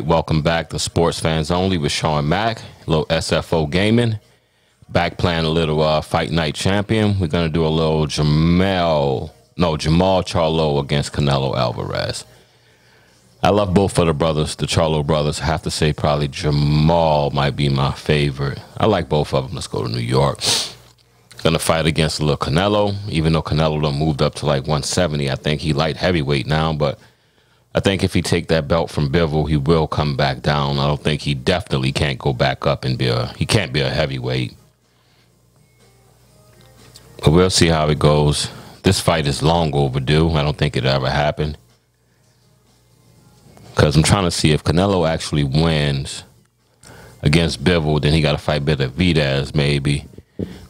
right, welcome back to Sports Fans Only with Shawn Mac, little SFO Gaming. Back playing a little uh, Fight Night Champion. We're gonna do a little Jamal, no Jermall Charlo against Canelo Alvarez. I love both of the brothers, the Charlo brothers. I have to say, probably Jamal might be my favorite. I like both of them. Let's go to New York. Gonna fight against a little Canelo, even though Canelo done moved up to like 170. I think he light heavyweight now, but I think if he take that belt from Bivol, he will come back down. I don't think he definitely can't go back up and be a he can't be a heavyweight. But we'll see how it goes. This fight is long overdue. I don't think it ever happened. Because I'm trying to see if Canelo actually wins against Bivol, then he got to fight Benavidez maybe.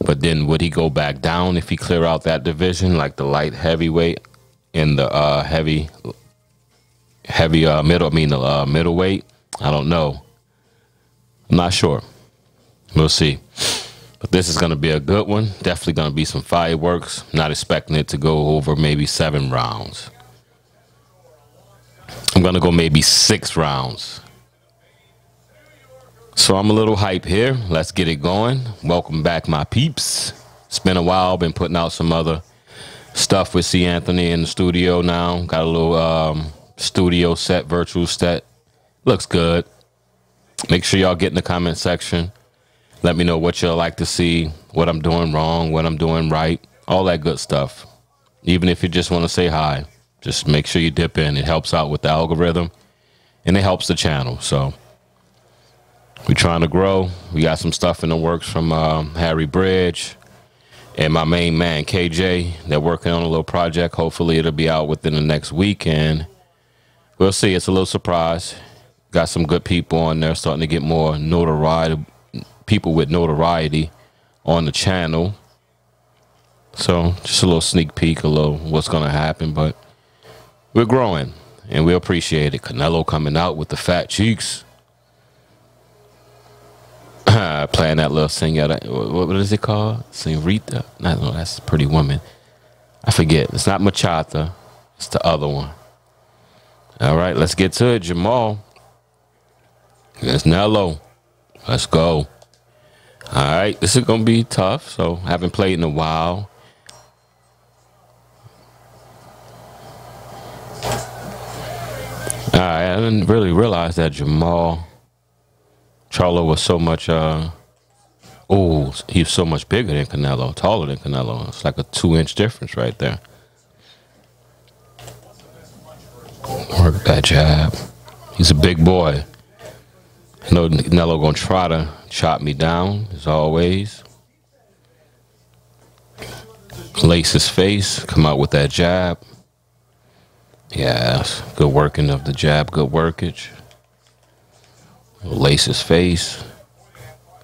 But then would he go back down if he clear out that division, like the light heavyweight and the uh, heavy heavy uh, middle, I mean uh, middleweight. I don't know. I'm not sure. We'll see. But this is going to be a good one. Definitely going to be some fireworks. Not expecting it to go over maybe seven rounds. I'm going to go maybe six rounds. So I'm a little hype here. Let's get it going. Welcome back, my peeps. It's been a while. Been putting out some other stuff with C. Anthony in the studio now. Got a little um, studio set, virtual set. Looks good. Make sure y'all get in the comment section. Let me know what y'all like to see, what I'm doing wrong, what I'm doing right, all that good stuff. Even if you just want to say hi, just make sure you dip in. It helps out with the algorithm and it helps the channel. So we're trying to grow. We got some stuff in the works from uh, Harry Bridge and my main man KJ. They're working on a little project. Hopefully, it'll be out within the next week, and we'll see. It's a little surprise. Got some good people on there, starting to get more notoriety. People with notoriety on the channel. So just a little sneak peek, a little what's gonna happen, but we're growing and we appreciate it. Canelo coming out with the fat cheeks. Playing that little singer. What, what is it called? Senorita? No, no, that's a pretty woman. I forget. It's not Machata. It's the other one. All right, let's get to it. Jermall. It's Nello. Let's go. All right, this is gonna be tough. So I haven't played in a while. All right, I didn't really realize that Jermall Charlo was so much. uh Oh, he's so much bigger than Canelo, taller than Canelo. It's like a two-inch difference right there. Work that jab. He's a big boy. I know Nello gonna try to chop me down as always. Lace his face, come out with that jab. Yes, good working of the jab, good workage. Lace his face.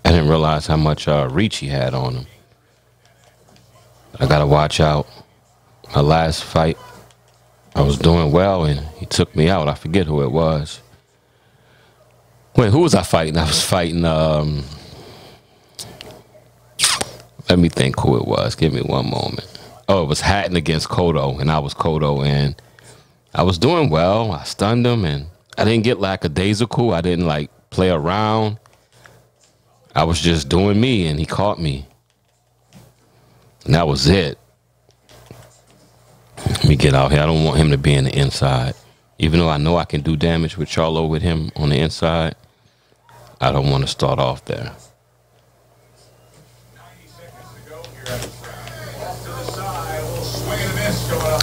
I didn't realize how much uh, reach he had on him. I gotta watch out. My last fight, I was doing well and he took me out. I forget who it was. Wait, who was I fighting? I was fighting. Um, let me think who it was. Give me one moment. Oh, it was Hatton against Cotto, and I was Cotto, and I was doing well. I stunned him, and I didn't get lackadaisical. I didn't like play around. I was just doing me, and he caught me. And that was it. Let me get out here. I don't want him to be in the inside. Even though I know I can do damage with Charlo with him on the inside, I don't want to start off there.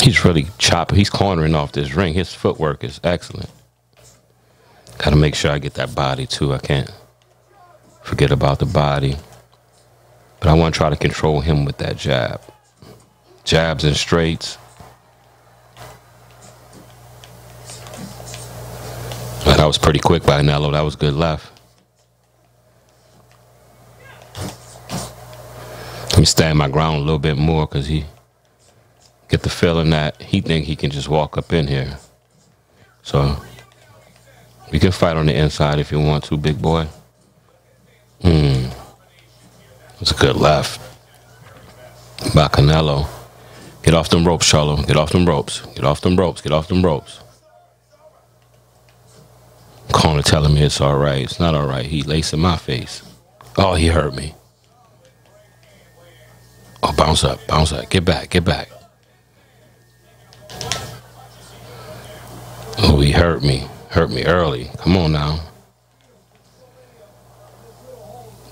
He's really chopping. He's cornering off this ring. His footwork is excellent. Got to make sure I get that body too. I can't forget about the body. But I want to try to control him with that jab. Jabs and straights. That was pretty quick by Nello. That was good left. Let me stand my ground a little bit more because he get the feeling that he think he can just walk up in here. So we can fight on the inside if you want to, big boy. Hmm. It's a good left. By Canelo. Get off them ropes, Charlo. Get off them ropes. Get off them ropes. Get off them ropes. Corner telling me it's all right. It's not all right. He lacing my face. Oh, he hurt me. Oh, bounce up, bounce up. Get back, get back. Oh, he hurt me. Hurt me early. Come on now.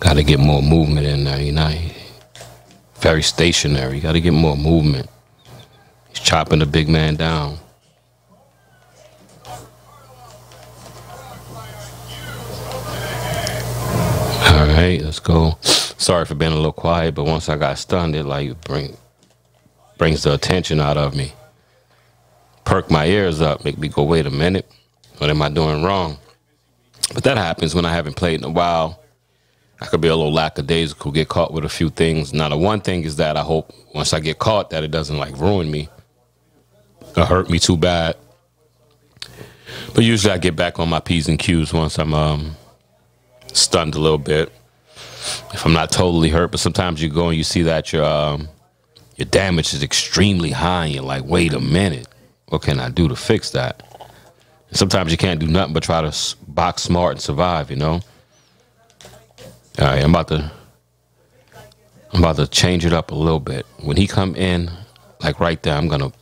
Got to get more movement in there. You know, very stationary. Got to get more movement. He's chopping the big man down. Right, let's go. Sorry for being a little quiet, but once I got stunned, it like bring brings the attention out of me. Perk my ears up, make me go, wait a minute, what am I doing wrong? But that happens when I haven't played in a while. I could be a little lackadaisical, get caught with a few things. Now, the one thing is that I hope once I get caught that it doesn't like ruin me or hurt me too bad. But usually I get back on my P's and Q's once I'm um, stunned a little bit. If I'm not totally hurt, but sometimes you go and you see that your um, your damage is extremely high, and you're like, wait a minute, what can I do to fix that? And sometimes you can't do nothing but try to box smart and survive, you know. All right, I'm about to I'm about to change it up a little bit. When he come in, like right there, I'm gonna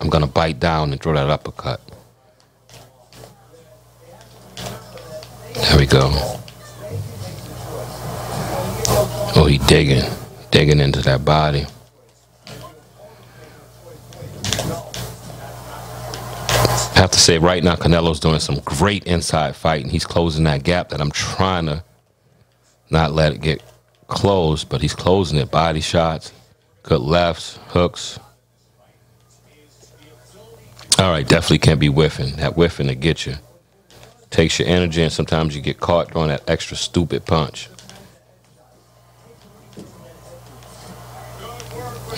I'm gonna bite down and throw that uppercut. There we go. Oh, he digging, digging into that body. I have to say, right now, Canelo's doing some great inside fighting. He's closing that gap that I'm trying to not let it get closed, but he's closing it. Body shots, good lefts, hooks. All right, definitely can't be whiffing. That whiffing to get you. Takes your energy, and sometimes you get caught throwing that extra stupid punch.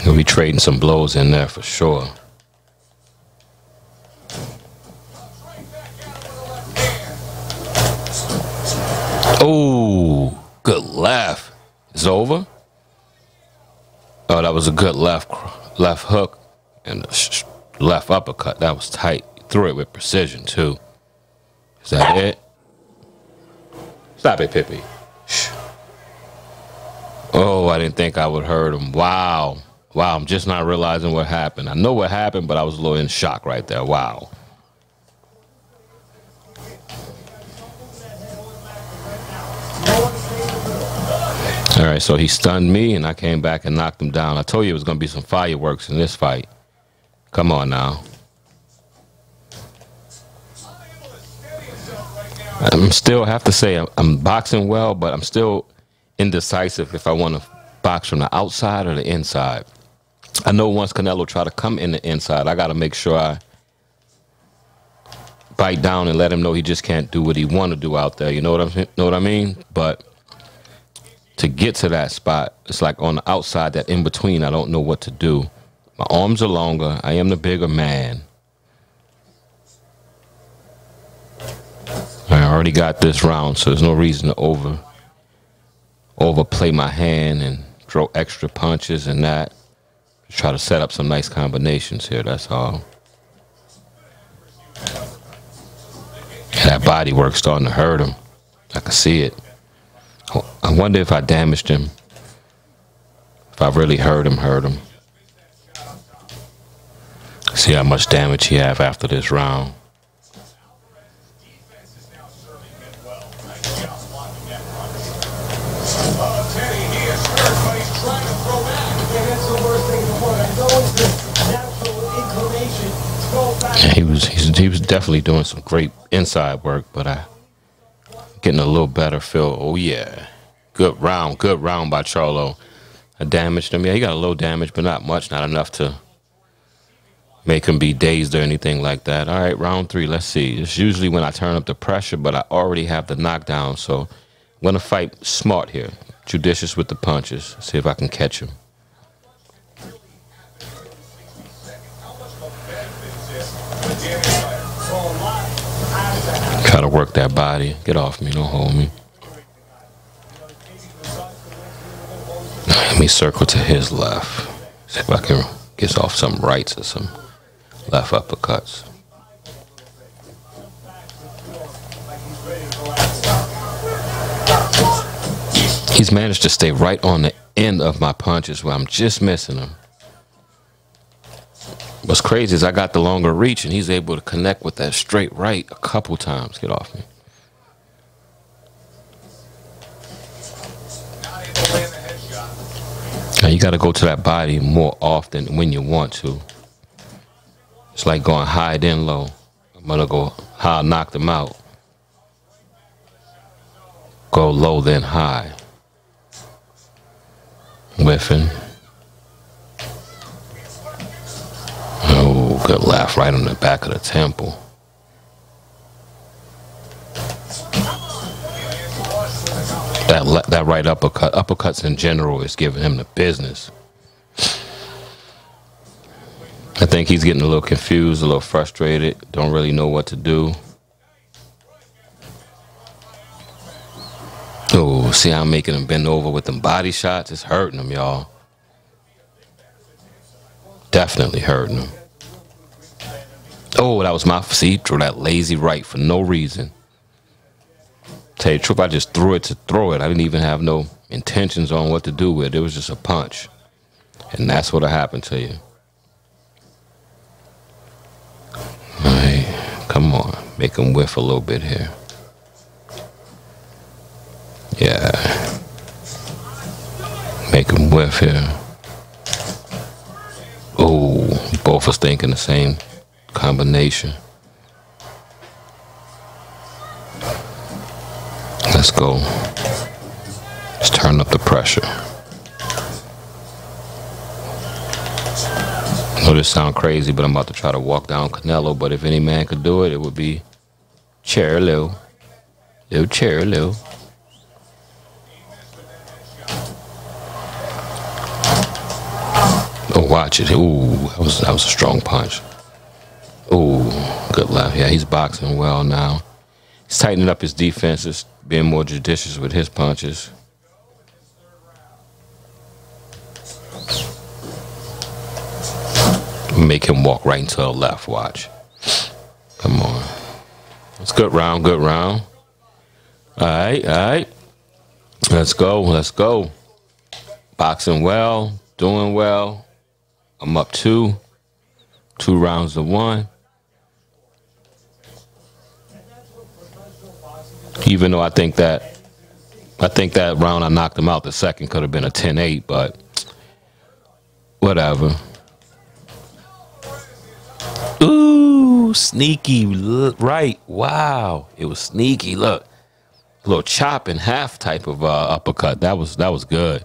He'll be trading some blows in there for sure. Oh, good left. It's over. Oh, that was a good left left hook and left uppercut. That was tight. Threw it with precision too. Is that it? Stop it, Pippi. Oh, I didn't think I would hurt him. Wow. Wow, I'm just not realizing what happened. I know what happened, but I was a little in shock right there. Wow. All right, so he stunned me, and I came back and knocked him down. I told you it was going to be some fireworks in this fight. Come on now. I'm still have to say I'm boxing well, but I'm still indecisive if I want to box from the outside or the inside. I know once Canelo try to come in the inside, I got to make sure I bite down and let him know he just can't do what he want to do out there. You know what I'm know what I mean? But to get to that spot, it's like on the outside, that in between, I don't know what to do. My arms are longer. I am the bigger man. I already got this round, so there's no reason to over overplay my hand and throw extra punches and that. Try to set up some nice combinations here, that's all. That body work starting to hurt him. I can see it. I wonder if I damaged him. If I really hurt him, hurt him. See how much damage he have after this round. Yeah, he was definitely doing some great inside work, but I getting a little better feel. Oh yeah, good round, good round by Charlo. I damaged him. Yeah, he got a little damage, but not much, not enough to make him be dazed or anything like that. All right, round three. Let's see. It's usually when I turn up the pressure, but I already have the knockdown, so I'm gonna fight smart here, judicious with the punches. See if I can catch him. Got to work that body. Get off me. Don't hold me. Let me circle to his left. See if I can get off some rights or some left uppercuts. He's managed to stay right on the end of my punches where I'm just missing him. What's crazy is I got the longer reach and he's able to connect with that straight right a couple times. Get off me. Now you got to go to that body more often when you want to. It's like going high then low. I'm gonna go high, knock them out. Go low then high. Whiffing. Laugh right on the back of the temple. That that right uppercut, uppercuts in general is giving him the business. I think he's getting a little confused, a little frustrated, don't really know what to do. Oh, see how I'm making him bend over with them body shots? It's hurting him, y'all. Definitely hurting him. Oh, that was my see, throw that lazy right for no reason. Tell you the truth, I just threw it to throw it. I didn't even have no intentions on what to do with it. It was just a punch. And that's what happened to you. Alright, come on. Make him whiff a little bit here. Yeah. Make him whiff here. Oh, both us thinking the same combination. Let's go. Let's turn up the pressure. I know this sound crazy, but I'm about to try to walk down Canelo. But if any man could do it, it would be Lou. Lou Chair Lou. Oh, watch it. Ooh, that was that was a strong punch. Ooh, good left. Yeah, he's boxing well now. He's tightening up his defenses, being more judicious with his punches. Make him walk right into the left. Watch. Come on. It's good round, good round. All right, all right. Let's go, let's go. Boxing well, doing well. I'm up two. Two rounds to one. Even though I think that I think that round I knocked him out, the second could have been a 10-8, but whatever. Ooh, sneaky right. Wow. It was sneaky. Look. A little chop and half type of uh, uppercut. That was that was good.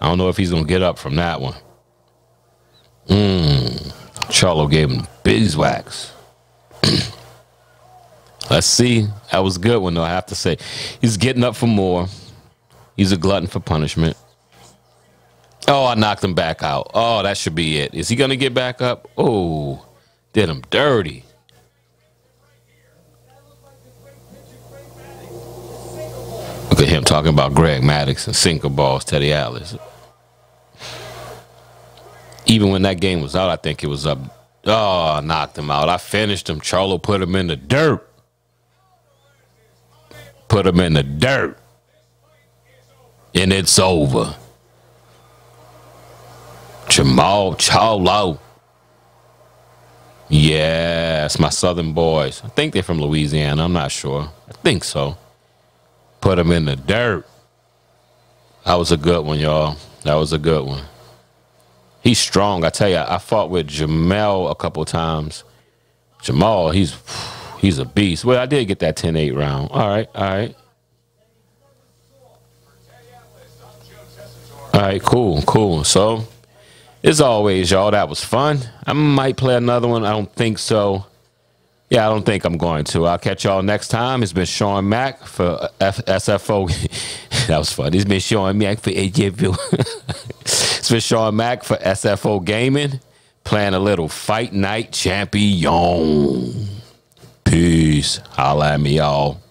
I don't know if he's gonna get up from that one. Mmm. Charlo gave him beeswax. Let's see. That was a good one, though, I have to say. He's getting up for more. He's a glutton for punishment. Oh, I knocked him back out. Oh, that should be it. Is he going to get back up? Oh, did him dirty. Look at him talking about Greg Maddux and sinker balls, Teddy Atlas. Even when that game was out, I think it was up. Oh, I knocked him out. I finished him. Charlo put him in the dirt put them in the dirt, and it's over. Jermall Charlo. Yes, my Southern boys. I think they're from Louisiana. I'm not sure. I think so. Put them in the dirt. That was a good one, y'all. That was a good one. He's strong. I tell you, I fought with Jermall a couple times. Jermall, he's He's a beast. Well, I did get that 10-8 round. All right, all right. All right, cool, cool. So, as always, y'all, that was fun. I might play another one. I don't think so. Yeah, I don't think I'm going to. I'll catch y'all next time. It's been Shawn Mac for uh, F- SFO. that was fun. It's been Shawn Mac for AJV. it's been Shawn Mac for SFO Gaming, playing a little Fight Night Champion. Peace. Holla at me, y'all.